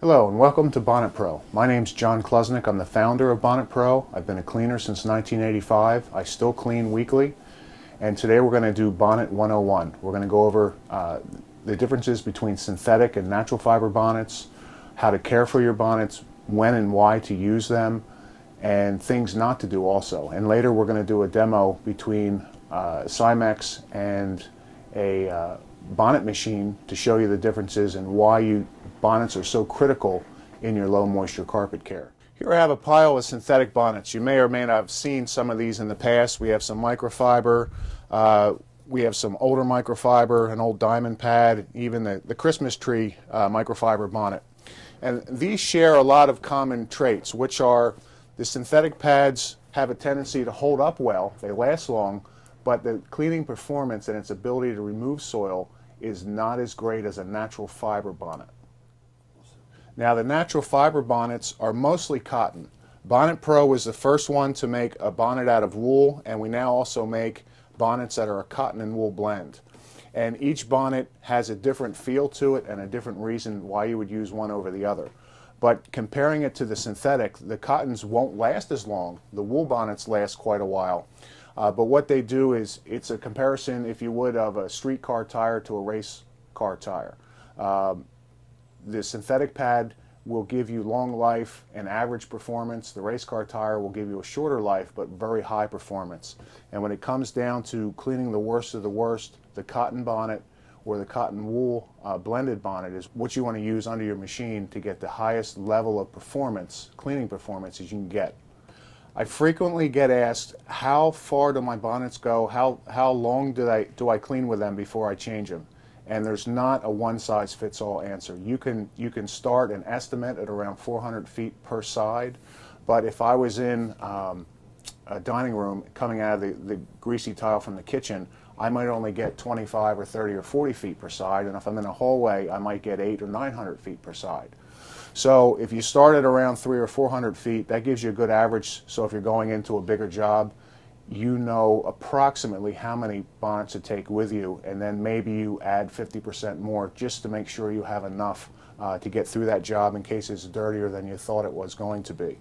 Hello and welcome to Bonnet Pro. My name's John Klusnick. I'm the founder of Bonnet Pro. I've been a cleaner since 1985. I still clean weekly. And today we're going to do Bonnet 101. We're going to go over uh, the differences between synthetic and natural fiber bonnets, how to care for your bonnets, when and why to use them, and things not to do also. And later we're going to do a demo between uh, Cimex and a uh, bonnet machine to show you the differences and why you bonnets are so critical in your low moisture carpet care. Here I have a pile of synthetic bonnets. You may or may not have seen some of these in the past. We have some microfiber, uh, we have some older microfiber, an old diamond pad, even the, the Christmas tree uh, microfiber bonnet. And these share a lot of common traits, which are the synthetic pads have a tendency to hold up well, they last long, but the cleaning performance and its ability to remove soil is not as great as a natural fiber bonnet. Now the natural fiber bonnets are mostly cotton. Bonnet Pro was the first one to make a bonnet out of wool and we now also make bonnets that are a cotton and wool blend. And each bonnet has a different feel to it and a different reason why you would use one over the other. But comparing it to the synthetic, the cottons won't last as long. The wool bonnets last quite a while. Uh, but what they do is it's a comparison, if you would, of a street car tire to a race car tire. Um, the synthetic pad will give you long life and average performance. The race car tire will give you a shorter life but very high performance. And when it comes down to cleaning the worst of the worst, the cotton bonnet or the cotton wool uh, blended bonnet is what you want to use under your machine to get the highest level of performance, cleaning performance as you can get. I frequently get asked, how far do my bonnets go? How, how long do I, do I clean with them before I change them? And there's not a one-size-fits-all answer. You can, you can start an estimate at around 400 feet per side, but if I was in um, a dining room coming out of the, the greasy tile from the kitchen, I might only get 25 or 30 or 40 feet per side, and if I'm in a hallway, I might get 8 or 900 feet per side. So if you start at around three or 400 feet, that gives you a good average. So if you're going into a bigger job, you know approximately how many bonnets to take with you, and then maybe you add 50% more just to make sure you have enough uh, to get through that job in case it's dirtier than you thought it was going to be.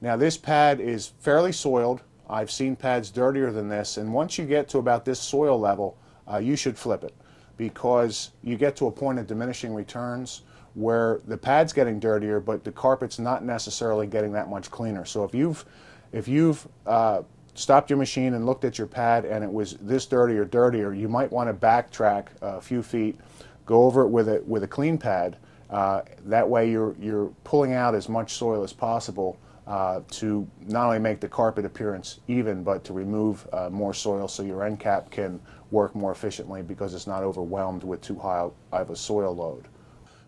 Now this pad is fairly soiled. I've seen pads dirtier than this, and once you get to about this soil level, uh, you should flip it because you get to a point of diminishing returns where the pad's getting dirtier, but the carpet's not necessarily getting that much cleaner. So if you've if you've uh, stopped your machine and looked at your pad and it was this dirty or dirtier, you might want to backtrack a few feet, go over it with a with a clean pad. Uh, that way you're you're pulling out as much soil as possible uh, to not only make the carpet appearance even, but to remove uh, more soil so your encap can work more efficiently because it's not overwhelmed with too high of a soil load.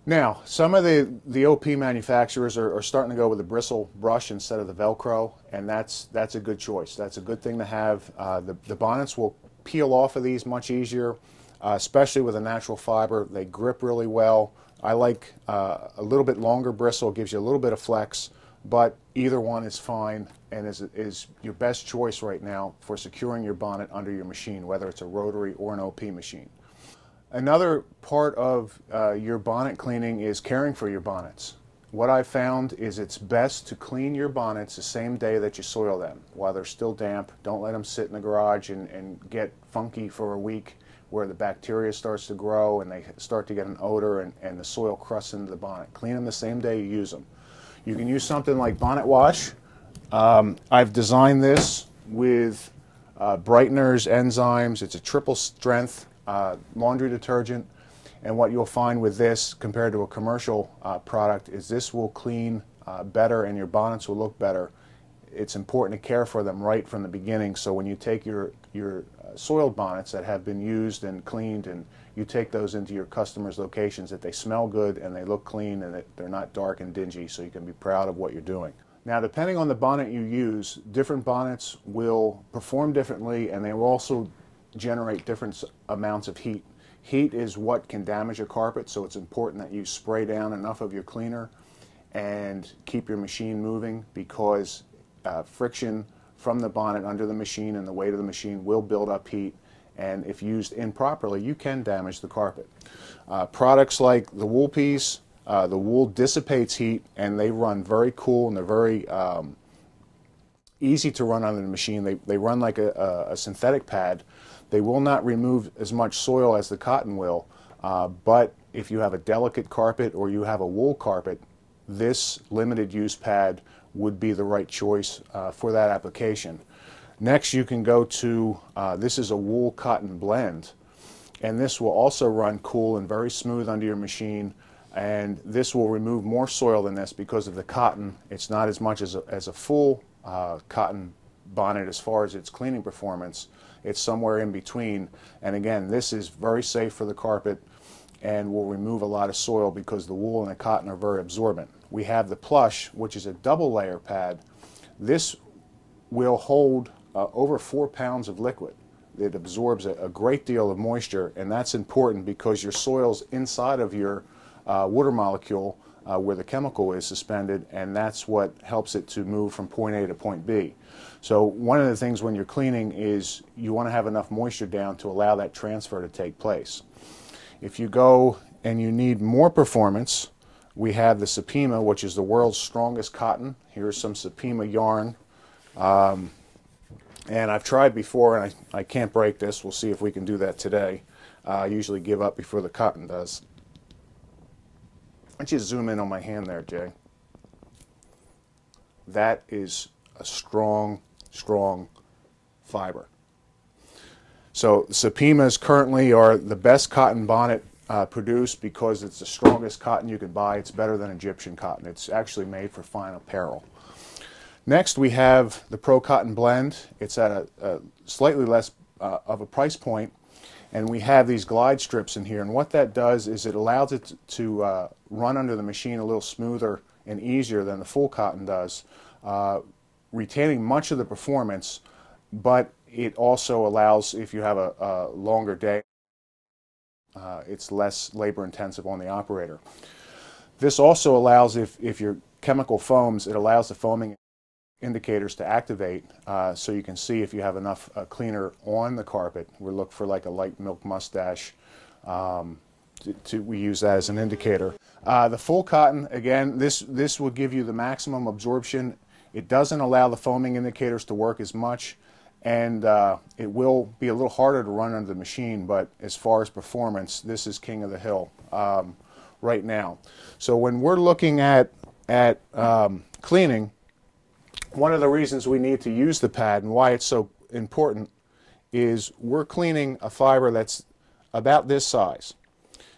Now, some of the, the OP manufacturers are, are, starting to go with a bristle brush instead of the Velcro, and that's, that's a good choice. That's a good thing to have. Uh, the, the bonnets will peel off of these much easier, uh, especially with a natural fiber. They grip really well. I like uh, a little bit longer bristle, gives you a little bit of flex, but either one is fine and is, is your best choice right now for securing your bonnet under your machine, whether it's a rotary or an OP machine. Another part of uh, your bonnet cleaning is caring for your bonnets. What I found is it's best to clean your bonnets the same day that you soil them while they're still damp. Don't let them sit in the garage and, and get funky for a week where the bacteria starts to grow and they start to get an odor and, and the soil crusts into the bonnet. Clean them the same day you use them. You can use something like Bonnet Wash. Um, I've designed this with uh, brighteners, enzymes. It's a triple strength uh, laundry detergent. And what you'll find with this compared to a commercial uh, product is this will clean uh, better and your bonnets will look better. It's important to care for them right from the beginning. So when you take your, your uh, soiled bonnets that have been used and cleaned and you take those into your customers' locations that they smell good and they look clean and that they're not dark and dingy so you can be proud of what you're doing. Now depending on the bonnet you use, different bonnets will perform differently and they will also generate different amounts of heat. Heat is what can damage a carpet, so it's important that you spray down enough of your cleaner and keep your machine moving because uh, friction from the bonnet under the machine and the weight of the machine will build up heat and if used improperly you can damage the carpet. Uh, products like the wool piece, Uh, the wool dissipates heat and they run very cool and they're very um, easy to run on the machine. They, they run like a, a, a, synthetic pad. They will not remove as much soil as the cotton will, uh, but if you have a delicate carpet or you have a wool carpet, this limited use pad would be the right choice uh, for that application. Next you can go to, uh, this is a wool cotton blend and this will also run cool and very smooth under your machine and this will remove more soil than this because of the cotton. It's not as much as a, as a full uh, cotton bonnet as far as its cleaning performance. It's somewhere in between and again this is very safe for the carpet and will remove a lot of soil because the wool and the cotton are very absorbent. We have the plush which is a double layer pad. This will hold uh, over four pounds of liquid. It absorbs a, a, great deal of moisture and that's important because your soil's inside of your uh, water molecule uh, where the chemical is suspended and that's what helps it to move from point A to point B. So one of the things when you're cleaning is you want to have enough moisture down to allow that transfer to take place. If you go and you need more performance, we have the Supima, which is the world's strongest cotton. Here's some Supima yarn. Um, and I've tried before, and I, I can't break this. We'll see if we can do that today. Uh, I usually give up before the cotton does. Don't you zoom in on my hand there, Jay? That is a strong, strong fiber. So Supimas currently are the best cotton bonnet uh, produced because it's the strongest cotton you can buy. It's better than Egyptian cotton. It's actually made for fine apparel. Next, we have the Pro Cotton Blend. It's at a, a slightly less uh, of a price point, and we have these glide strips in here. And what that does is it allows it to uh, run under the machine a little smoother and easier than the full cotton does, uh, retaining much of the performance, but it also allows, if you have a, a longer day, uh, it's less labor intensive on the operator. This also allows, if, if your chemical foams, it allows the foaming indicators to activate uh, so you can see if you have enough uh, cleaner on the carpet. We look for like a light milk mustache. Um, to, to, we use that as an indicator. Uh, the full cotton, again, this, this will give you the maximum absorption. It doesn't allow the foaming indicators to work as much and uh, it will be a little harder to run under the machine, but as far as performance, this is king of the hill um, right now. So when we're looking at, at um, cleaning, one of the reasons we need to use the pad and why it's so important is we're cleaning a fiber that's about this size.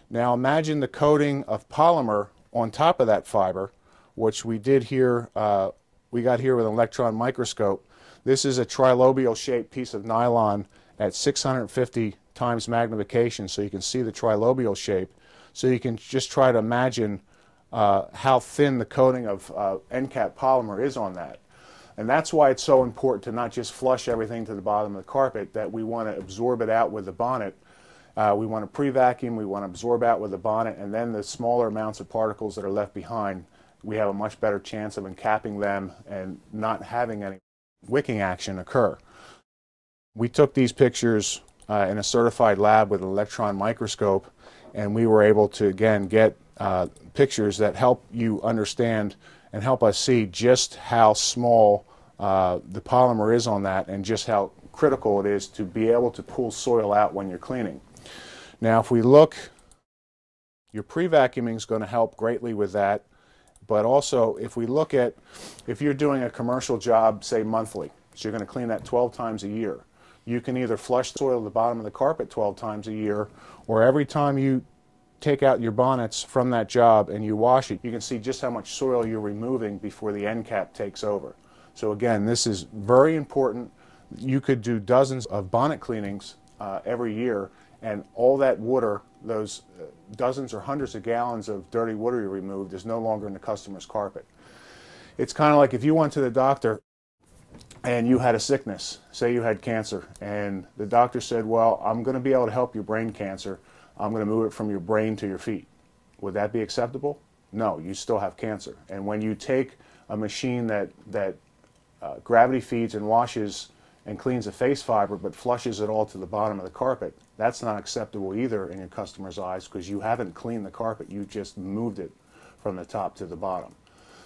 Now imagine the coating of polymer on top of that fiber, which we did here, uh, we got here with an electron microscope. This is a trilobial shaped piece of nylon at 650 times magnification so you can see the trilobial shape. So you can just try to imagine uh, how thin the coating of uh, encap polymer is on that. And that's why it's so important to not just flush everything to the bottom of the carpet, that we want to absorb it out with the bonnet. Uh, we want to pre-vacuum, we want to absorb out with the bonnet, and then the smaller amounts of particles that are left behind, we have a much better chance of encapping them and not having any wicking action occur. We took these pictures uh, in a certified lab with an electron microscope, and we were able to, again, get uh, pictures that help you understand and help us see just how small uh, the polymer is on that and just how critical it is to be able to pull soil out when you're cleaning. Now if we look, your pre-vacuuming is going to help greatly with that, but also if we look at, if you're doing a commercial job, say monthly, so you're going to clean that 12 times a year, you can either flush soil at the bottom of the carpet 12 times a year, or every time you take out your bonnets from that job and you wash it, you can see just how much soil you're removing before the encap takes over. So again, this is very important. You could do dozens of bonnet cleanings uh, every year and all that water, those uh, dozens or hundreds of gallons of dirty water you removed is no longer in the customer's carpet. It's kind of like if you went to the doctor and you had a sickness, say you had cancer, and the doctor said, well, I'm going to be able to help your brain cancer, I'm going to move it from your brain to your feet. Would that be acceptable? No, you still have cancer. And when you take a machine that, that uh, gravity feeds and washes and cleans a face fiber but flushes it all to the bottom of the carpet, that's not acceptable either in your customer's eyes because you haven't cleaned the carpet, you just moved it from the top to the bottom.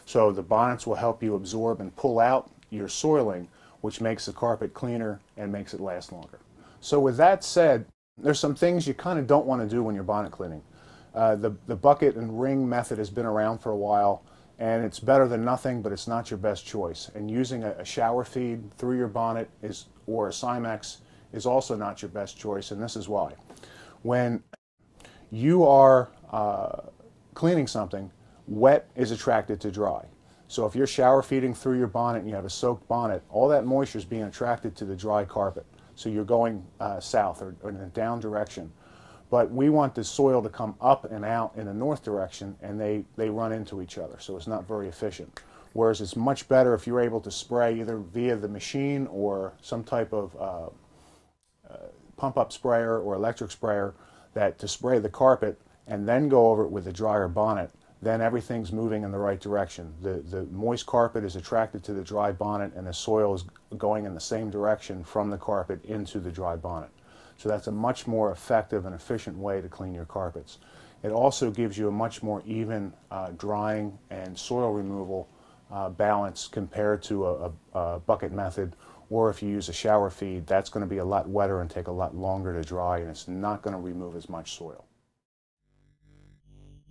So the bonnets will help you absorb and pull out your soiling, which makes the carpet cleaner and makes it last longer. So with that said, there's some things you kind of don't want to do when you're bonnet cleaning. Uh, the, the bucket and wring method has been around for a while and it's better than nothing, but it's not your best choice. And using a, a shower feed through your bonnet is, or a Cimex is also not your best choice, and this is why. When you are uh, cleaning something, wet is attracted to dry. So if you're shower feeding through your bonnet and you have a soaked bonnet, all that moisture is being attracted to the dry carpet. So you're going uh, south or, or in a down direction. But we want the soil to come up and out in a north direction, and they, they run into each other, so it's not very efficient. Whereas it's much better if you're able to spray either via the machine or some type of uh, uh, pump-up sprayer or electric sprayer that to spray the carpet and then go over it with a dryer bonnet, then everything's moving in the right direction. The, the moist carpet is attracted to the dry bonnet and the soil is going in the same direction from the carpet into the dry bonnet. So that's a much more effective and efficient way to clean your carpets. It also gives you a much more even uh, drying and soil removal uh, balance compared to a, a, a, bucket method or if you use a shower feed, that's going to be a lot wetter and take a lot longer to dry and it's not going to remove as much soil.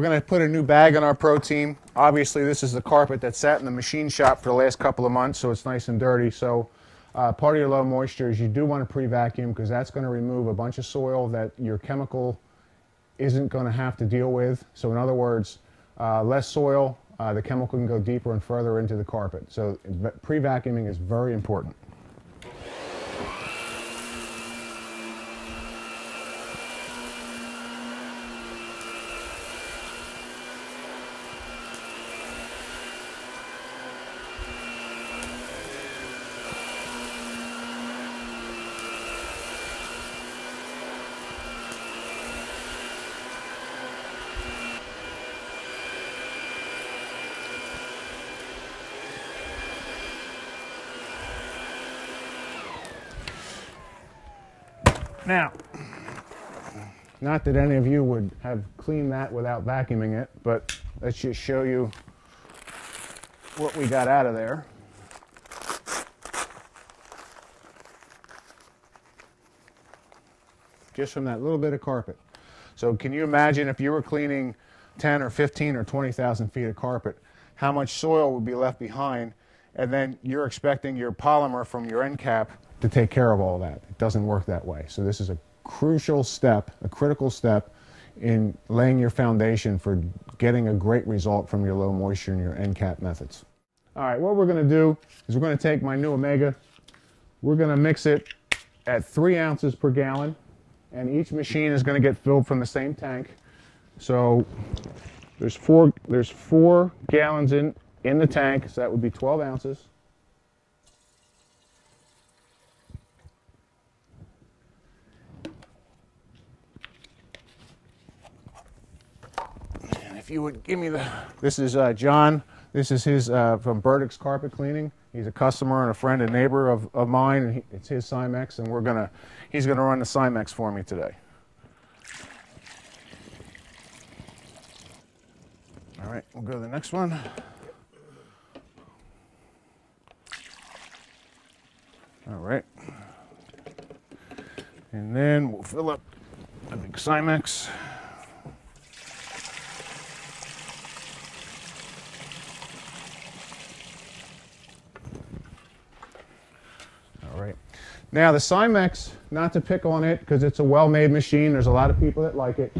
We're going to put a new bag on our Pro Team. Obviously, this is the carpet that sat in the machine shop for the last couple of months, so it's nice and dirty. So uh, part of your low moisture is you do want to pre-vacuum because that's going to remove a bunch of soil that your chemical isn't going to have to deal with. So in other words, uh, less soil, uh, the chemical can go deeper and further into the carpet. So pre-vacuuming is very important. Now, not that any of you would have cleaned that without vacuuming it, but let's just show you what we got out of there. Just from that little bit of carpet. So can you imagine if you were cleaning 10 or 15 or 20,000 feet of carpet, how much soil would be left behind, and then you're expecting your polymer from your encap to take care of all that. It doesn't work that way. So this is a crucial step, a critical step in laying your foundation for getting a great result from your low moisture and your encap methods. All right, what we're going to do is we're going to take my new Omega, we're going to mix it at three ounces per gallon, and each machine is going to get filled from the same tank. So there's four, there's four gallons in, in the tank, so that would be 12 ounces. You would give me the, this is uh, John, This is his uh, from Burdick's Carpet Cleaning. He's a customer and a friend and neighbor of, of mine, and he, it's his Cimex, and we're gonna he's gonna run the Cimex for me today. All right, we'll go to the next one. All right. And then we'll fill up the big Cimex. All right. Now the Cimex, not to pick on it because it's a well-made machine. There's a lot of people that like it.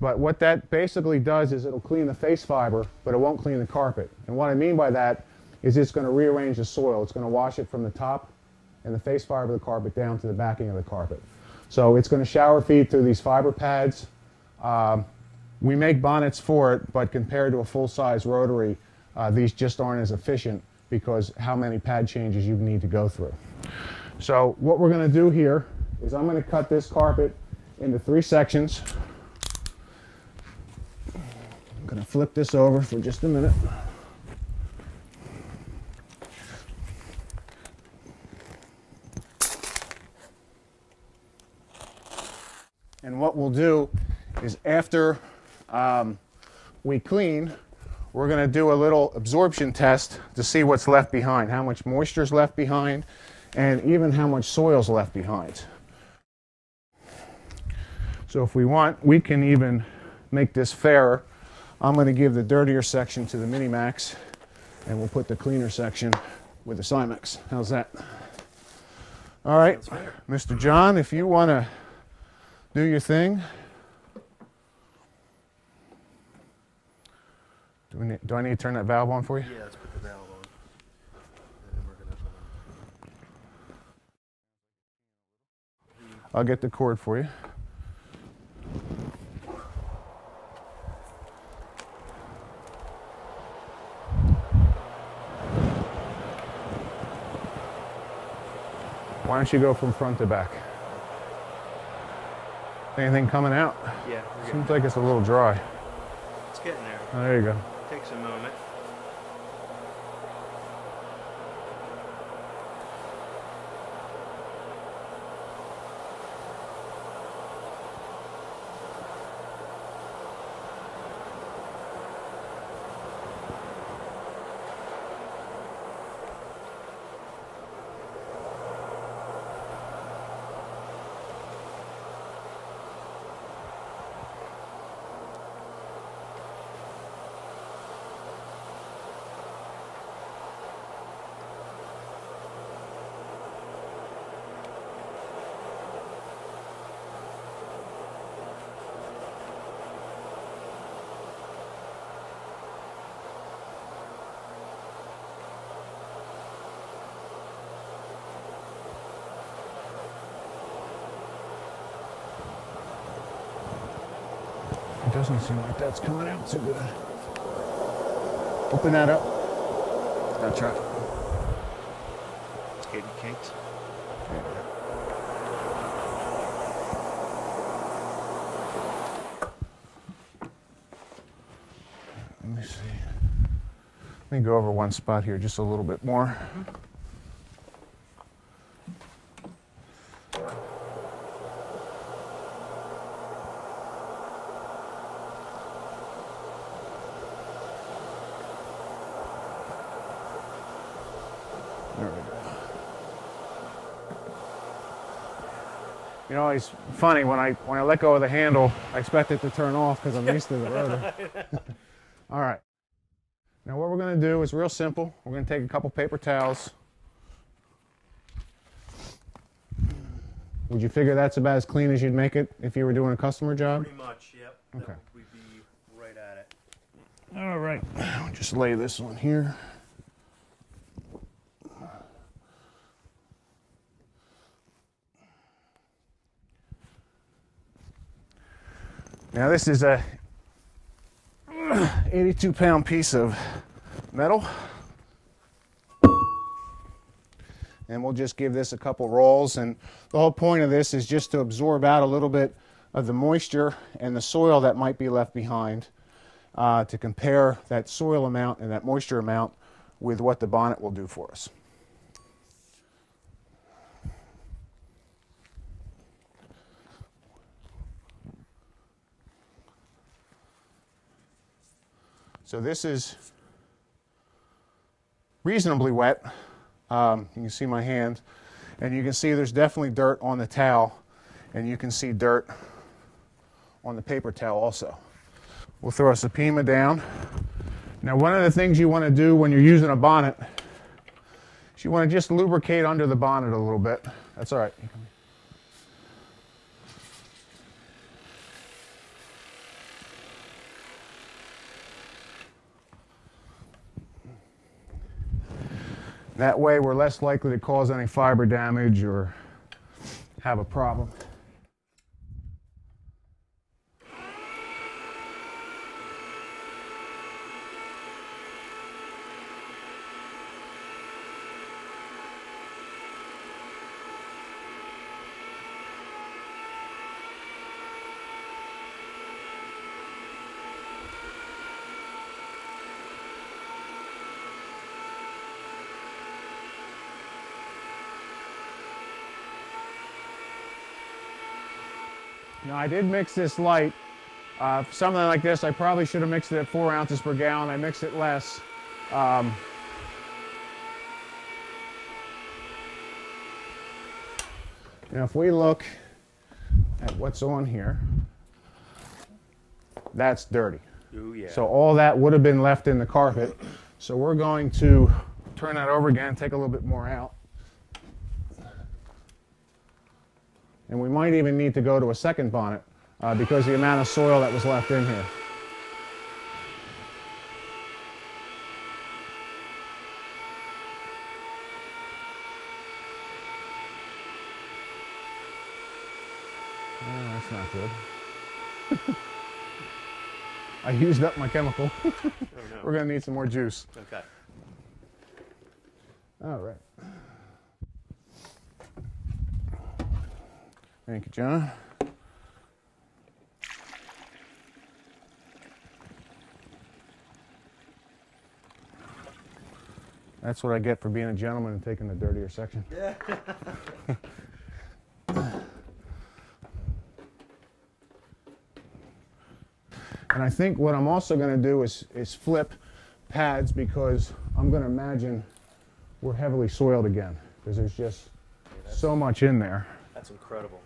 But what that basically does is it'll clean the face fiber, but it won't clean the carpet. And what I mean by that is it's going to rearrange the soil. It's going to wash it from the top and the face fiber of the carpet down to the backing of the carpet. So it's going to shower feed through these fiber pads. Um, we make bonnets for it, but compared to a full-size rotary, uh, these just aren't as efficient because how many pad changes you need to go through. So what we're going to do here is I'm going to cut this carpet into three sections. I'm going to flip this over for just a minute. And what we'll do is after um, we clean, we're going to do a little absorption test to see what's left behind, how much moisture is left behind, and even how much soil is left behind. So if we want, we can even make this fairer. I'm going to give the dirtier section to the Minimax, and we'll put the cleaner section with the Cimex. How's that? All right, Mr. John, if you want to do your thing. Do, we need, do I need to turn that valve on for you? Yeah, let's put the valve on. And we're gonna, I'll get the cord for you. Why don't you go from front to back? Anything coming out? yeah, Seems like it's a little dry. it's getting there. Oh, there you go. Takes a moment. Doesn't seem like that's coming out too good. Open that up. I'll try. It's getting kinked. Let me see. Let me go over one spot here just a little bit more. There we You know, it's funny when I when I let go of the handle, I expect it to turn off because I'm used to the rotor. All right. Now what we're going to do is real simple. We're going to take a couple paper towels. Would you figure that's about as clean as you'd make it if you were doing a customer job? Pretty much, yep. Okay. That We'd be right at it. All right. Just lay this one here. Now this is a 82 pound piece of metal. And we'll just give this a couple rolls. And the whole point of this is just to absorb out a little bit of the moisture and the soil that might be left behind. uh, to compare that soil amount and that moisture amount with what the bonnet will do for us. So this is reasonably wet. Um, you can see my hand, and you can see there's definitely dirt on the towel, and you can see dirt on the paper towel also. We'll throw a Supima down. Now, one of the things you want to do when you're using a bonnet is you want to just lubricate under the bonnet a little bit. That's all right. That way we're less likely to cause any fiber damage or have a problem. Now I did mix this light. Uh, something like this, I probably should have mixed it at four ounces per gallon. I mixed it less. Um, now if we look at what's on here, that's dirty. Ooh, yeah. So all that would have been left in the carpet. So we're going to turn that over again, take a little bit more out. And we might even need to go to a second bonnet uh, because the amount of soil that was left in here. Oh, that's not good. I used up my chemical. oh, no. We're going to need some more juice. Okay. All right. Thank you, John. That's what I get for being a gentleman and taking the dirtier section. Yeah. And I think what I'm also going to do is, is flip pads because I'm going to imagine we're heavily soiled again because there's just so much in there. That's incredible.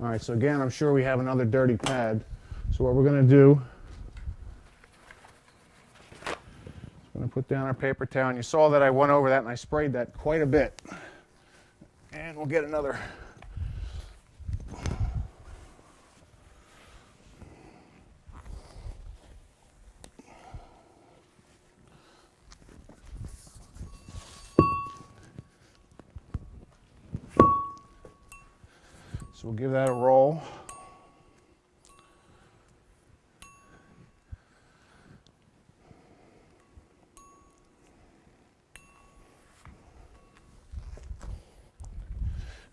All right, so again, I'm sure we have another dirty pad. So what we're going to do going to put down our paper towel. And you saw that I went over that and I sprayed that quite a bit. And we'll get another. So we'll give that a roll.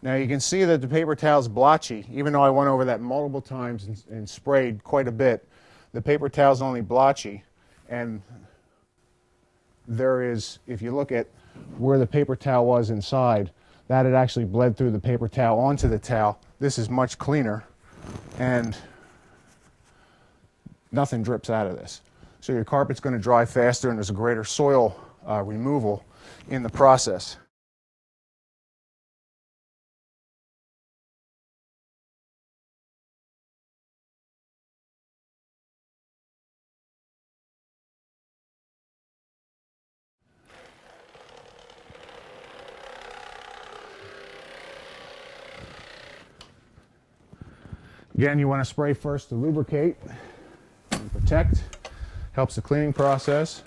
Now you can see that the paper towel is blotchy, even though I went over that multiple times and, and sprayed quite a bit. The paper towel is only blotchy, and there is, if you look at where the paper towel was inside, that had actually bled through the paper towel onto the towel. This is much cleaner, and nothing drips out of this. So your carpet's going to dry faster, and there's a greater soil uh, removal in the process. Again, you want to spray first to lubricate and protect. Helps the cleaning process.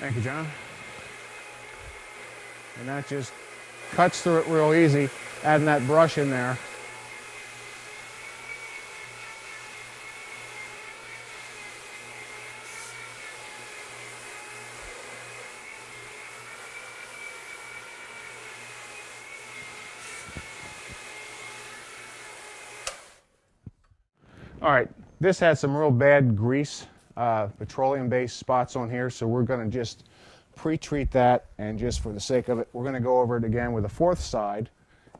Thank you, John. And that just cuts through it real easy, adding that brush in there. All right, this has some real bad grease, uh, petroleum-based spots on here, so we're gonna just pre-treat that, and just for the sake of it, we're gonna go over it again with a fourth side,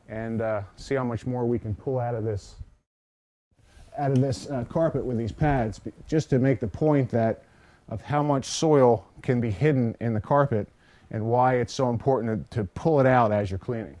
and uh, see how much more we can pull out of this, out of this uh, carpet with these pads, just to make the point that of how much soil can be hidden in the carpet, and why it's so important to, to pull it out as you're cleaning.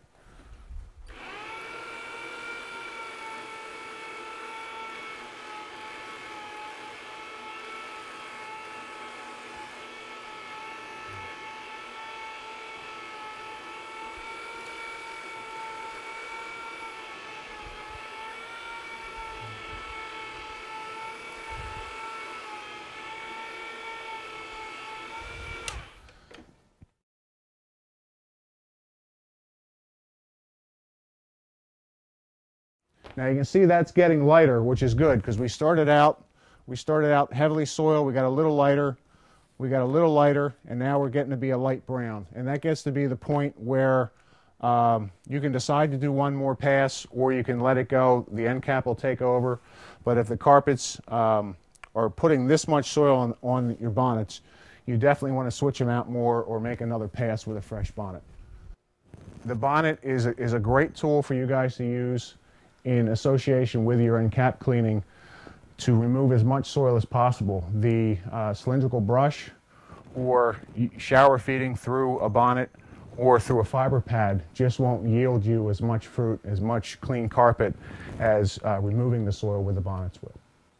Now you can see that's getting lighter, which is good because we started out we started out heavily soiled, we got a little lighter, we got a little lighter, and now we're getting to be a light brown. And that gets to be the point where um, you can decide to do one more pass or you can let it go. The encap will take over. But if the carpets um, are putting this much soil on, on your bonnets, you definitely want to switch them out more or make another pass with a fresh bonnet. The bonnet is a, is a great tool for you guys to use in association with your encap cleaning to remove as much soil as possible. The uh, cylindrical brush or shower feeding through a bonnet or through a fiber pad just won't yield you as much fruit, as much clean carpet as uh, removing the soil with the bonnets will.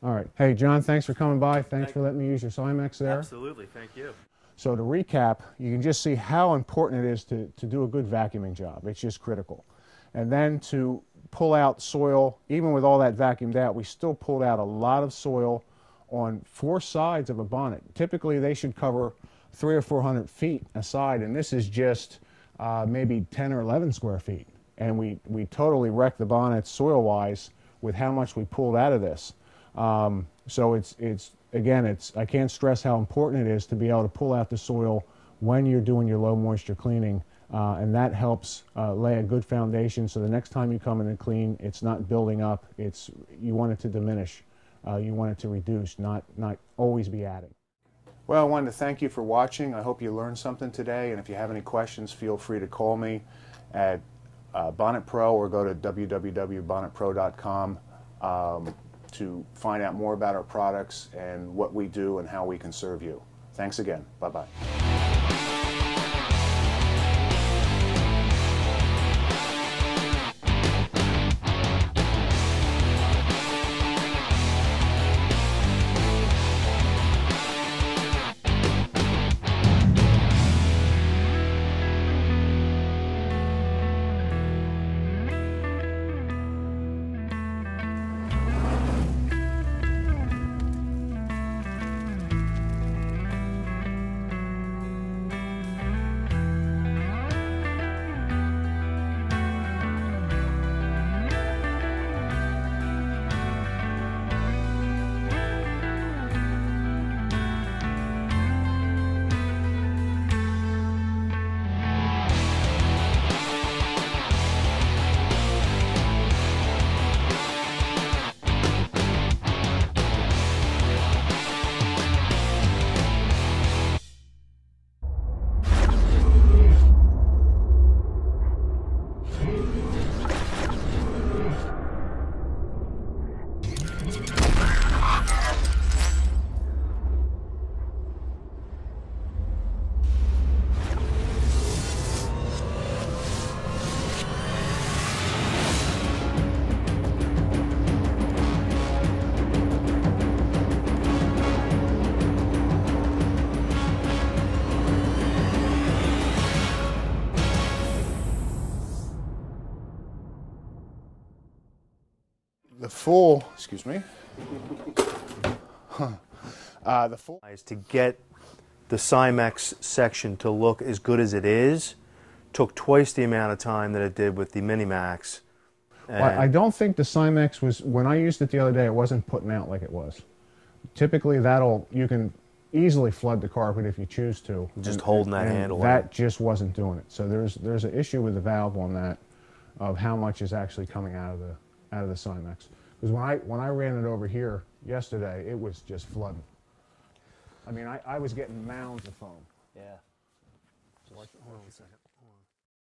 All right. Hey, John, thanks for coming by. Thanks thank for letting me use your Cimex there. Absolutely. Thank you. So to recap, you can just see how important it is to, to do a good vacuuming job. It's just critical. And then to pull out soil, even with all that vacuumed out, we still pulled out a lot of soil on four sides of a bonnet. Typically, they should cover three or 400 feet a side, and this is just uh, maybe 10 or 11 square feet. And we, we totally wrecked the bonnet soil-wise with how much we pulled out of this. Um, so it's, it's, again, it's, I can't stress how important it is to be able to pull out the soil when you're doing your low moisture cleaning uh, and that helps uh, lay a good foundation so the next time you come in and clean, it's not building up. It's, you want it to diminish. Uh, you want it to reduce, not, not always be adding. Well, I wanted to thank you for watching. I hope you learned something today. And if you have any questions, feel free to call me at uh, Bonnet Pro or go to www.bonnetpro.com um, to find out more about our products and what we do and how we can serve you. Thanks again. Bye-bye. the full, excuse me, uh, the full. Is to get the Cimex section to look as good as it is took twice the amount of time that it did with the MiniMax. Well, I don't think the Cimex was when I used it the other day. It wasn't putting out like it was. Typically, that'll you can easily flood the carpet if you choose to. Just holding that handle That in. just wasn't doing it. So there's there's an issue with the valve on that, of how much is actually coming out of the out of the Cimex. Because when I when I ran it over here yesterday, it was just flooding. I mean, I, I was getting mounds of foam. Yeah. Hold on a second.